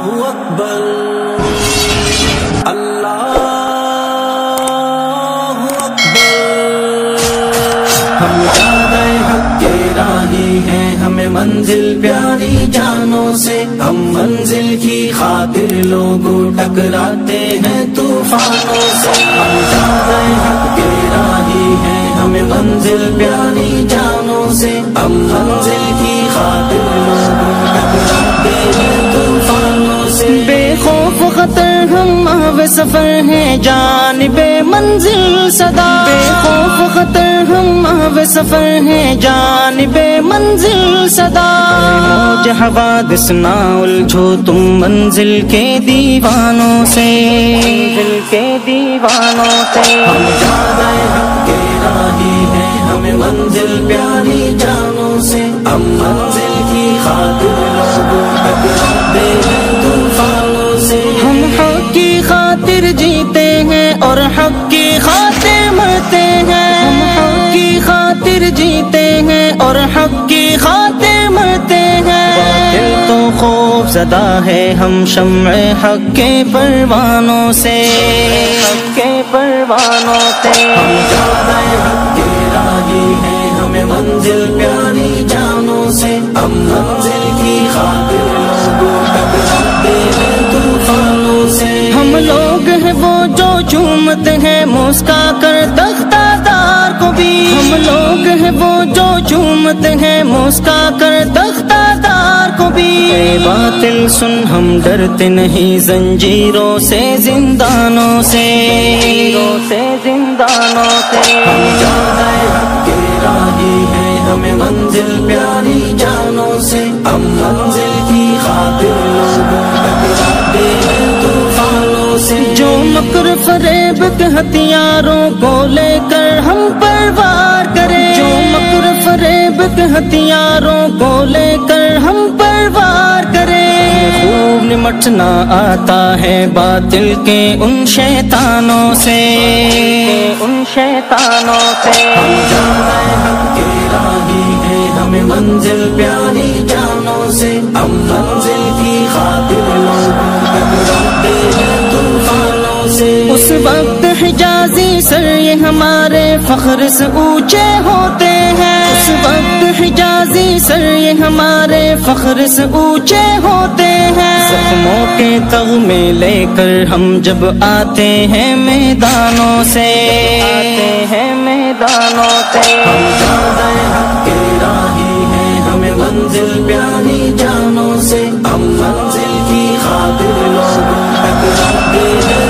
اکبر اللہ اکبر ہم زیادہ حق کے راہی ہیں ہمیں منزل پیاری جانوں سے ہم منزل کی خاطر لوگوں ٹکراتے ہیں طوفانوں سے ہم زیادہ حق کے راہی ہیں ہمیں منزل پیاری جانوں سے سفر ہیں جانب منزل صدا بے خوف خطر ہم آو سفر ہیں جانب منزل صدا موج حوادث نہ الجھو تم منزل کے دیوانوں سے منزل کے دیوانوں سے اور حق کی خاطر مرتے ہیں۔ ہم حق کی خاطر جیتے ہیں۔ اور حق کی خاطر مرتے ہیں۔ تو خوف زدہ ہے ہم شمع حق کے پروانوں سے۔ حق کے پروانوں سے ہم زیادہ حق کے راہی ہیں۔ ہمیں منزل پیاری جانوں سے۔ ہم منزل کی خاطر وہ چومتے ہیں مسکا کر تختہ دار کو بھی۔ ہم لوگ ہیں وہ جو چومتے ہیں مسکا کر تختہ دار کو بھی۔ اے باطل سن، ہم ڈرتے نہیں زنجیروں سے، زندانوں سے۔ زنجیروں سے، زندانوں سے۔ ہم زیادہ حق کے راہی ہیں ہمیں منزل پیاری جانوں سے۔ ہم منزل کی خاطر لوگوں ٹکراتے ہیں، طوفانوں سے۔ جو مکر کے ہتھیاروں کو لے کر ہم پر وار کرے جو مکر فریب کے ہتھیاروں کو لے کر ہم پر وار کرے خوب نمٹنا آتا ہے باطل کے ان شیطانوں سے۔ ان شیطانوں سے۔ ہمیں منزل پیاری جانوں سے۔ ہم منزل کی خاطر لوگوں اس وقت حجازی سر یہ ہمارے فخر سے اونچے ہوتے ہیں۔ اس وقت حجازی سر یہ ہمارے فخر سے اونچے ہوتے ہیں۔ زخموں کے تغ میں لے کر ہم جب آتے ہیں میدانوں سے آتے ہیں میدانوں سے۔ ہمیں منزل پیاری جانوں سے۔ ہم منزل کی خاطر لوگوں